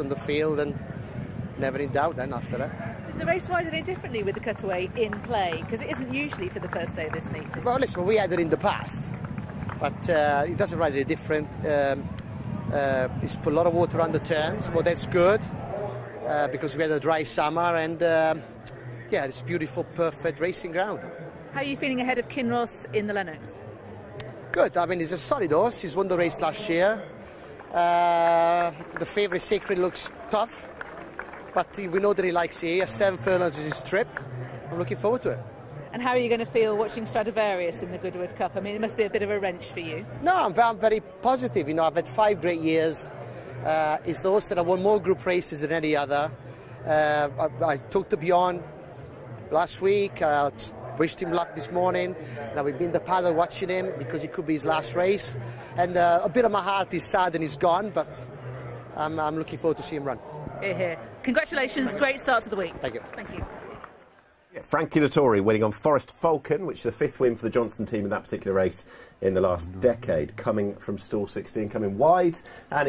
on the field and never in doubt then after that. Did the race ride any differently with the cutaway in play? Because it isn't usually for the first day of this meeting. Well, listen, we had it in the past, but uh, it doesn't ride any different. Um, uh, it's put a lot of water on the turns, but that's good uh, because we had a dry summer and um, yeah, it's beautiful, perfect racing ground. How are you feeling ahead of Kinross in the Lennox? Good. I mean, he's a solid horse. He's won the race last year. Uh, the favourite Sacred looks tough, but we know that he likes it. He has seven furlongs is his trip. I'm looking forward to it. And how are you going to feel watching Stradivarius in the Goodwood Cup? I mean, it must be a bit of a wrench for you. No, I'm, I'm very positive. You know, I've had five great years. Uh, it's the horse that have won more group races than any other. Uh, I, I talked to Bjorn last week. Uh, wished him luck this morning. Now we've been the paddock watching him because it could be his last race. And uh, a bit of my heart is sad and he's gone, but I'm, I'm looking forward to see him run. Here, here. Congratulations, great start to the week. Thank you. Thank you. Frankie Dettori winning on Forest Falcon, which is the fifth win for the Johnston team in that particular race in the last decade, coming from stall 16, coming wide, and